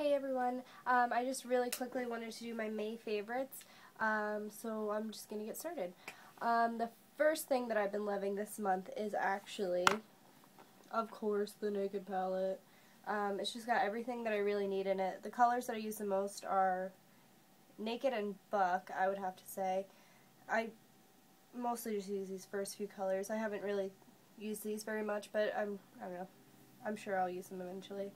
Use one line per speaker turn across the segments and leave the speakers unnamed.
Hey everyone, um, I just really quickly wanted to do my May favorites, um, so I'm just going to get started. Um, the first thing that I've been loving this month is actually, of course, the Naked palette. Um, it's just got everything that I really need in it. The colors that I use the most are Naked and Buck, I would have to say. I mostly just use these first few colors. I haven't really used these very much, but I'm, I don't know, I'm sure I'll use them eventually.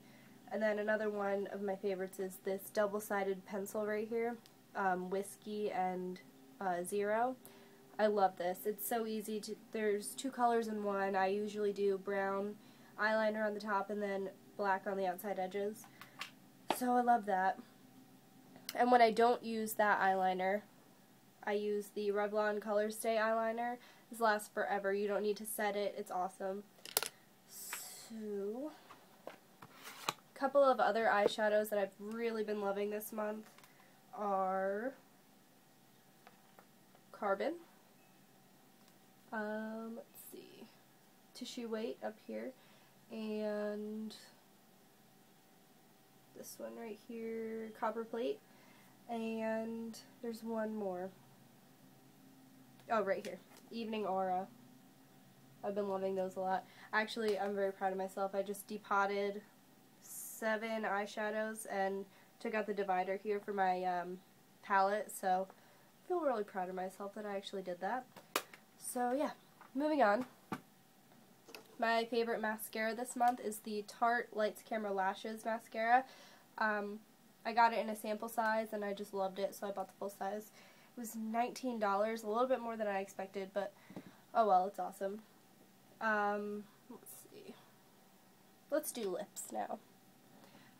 And then another one of my favorites is this double-sided pencil right here, um, Whiskey and uh, Zero. I love this. It's so easy to, there's two colors in one. I usually do brown eyeliner on the top and then black on the outside edges. So I love that. And when I don't use that eyeliner, I use the Revlon Color Stay eyeliner. This lasts forever. You don't need to set it. It's awesome. So, couple of other eyeshadows that I've really been loving this month are Carbon. Um, let's see. Tissue Weight up here. And this one right here, Copper Plate. And there's one more. Oh, right here. Evening Aura. I've been loving those a lot. Actually, I'm very proud of myself. I just depotted seven eyeshadows and took out the divider here for my um, palette, so I feel really proud of myself that I actually did that. So yeah, moving on. My favorite mascara this month is the Tarte Lights Camera Lashes mascara. Um, I got it in a sample size and I just loved it, so I bought the full size. It was $19, a little bit more than I expected, but oh well, it's awesome. Um, let's see. Let's do lips now.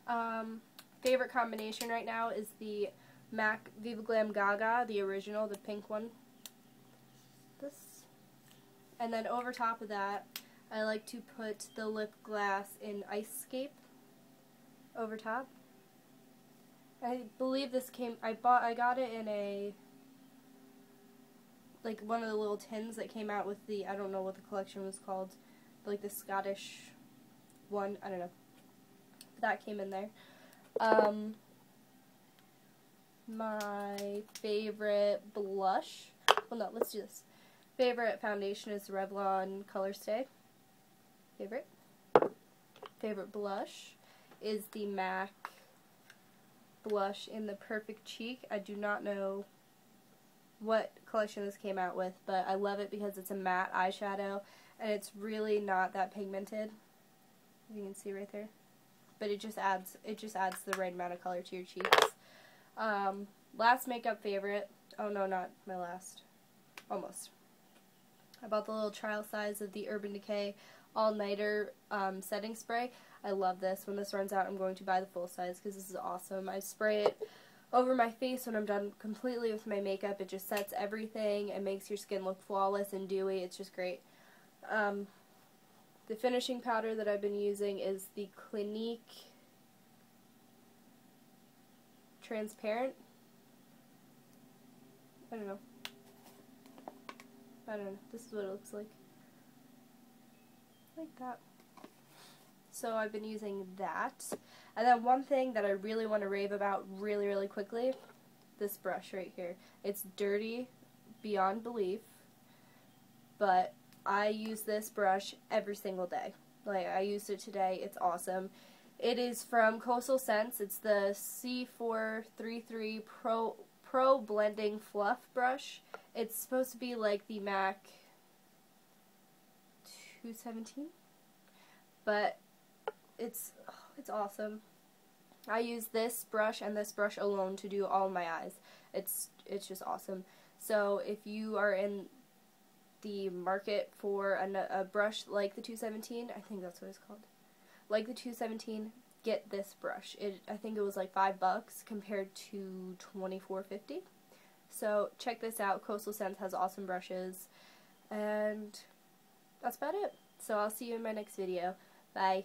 Um, favorite combination right now is the MAC Viva Glam Gaga, the original, the pink one. This. And then over top of that, I like to put the lip glass in Ice Scape over top. I believe this came, I bought, I got it in a, like one of the little tins that came out with the, I don't know what the collection was called, like the Scottish one, I don't know that came in there. Um, my favorite blush, well no, let's do this. Favorite foundation is Revlon Color Stay. Favorite. Favorite blush is the MAC blush in the Perfect Cheek. I do not know what collection this came out with, but I love it because it's a matte eyeshadow and it's really not that pigmented. You can see right there but it just adds it just adds the right amount of color to your cheeks. Um, last makeup favorite. Oh no, not my last. Almost. I bought the little trial size of the Urban Decay All Nighter um, setting spray. I love this. When this runs out, I'm going to buy the full size because this is awesome. I spray it over my face when I'm done completely with my makeup. It just sets everything and makes your skin look flawless and dewy. It's just great. Um, the finishing powder that I've been using is the Clinique Transparent. I don't know. I don't know. This is what it looks like. Like that. So I've been using that. And then one thing that I really want to rave about really, really quickly, this brush right here. It's dirty beyond belief, but I use this brush every single day. Like, I used it today. It's awesome. It is from Coastal Scents. It's the C433 Pro, Pro Blending Fluff Brush. It's supposed to be like the MAC 217. But it's, oh, it's awesome. I use this brush and this brush alone to do all my eyes. It's, it's just awesome. So if you are in the market for a, a brush like the 217. I think that's what it's called. Like the 217, get this brush. It I think it was like five bucks compared to 24.50. So check this out. Coastal Scents has awesome brushes, and that's about it. So I'll see you in my next video. Bye.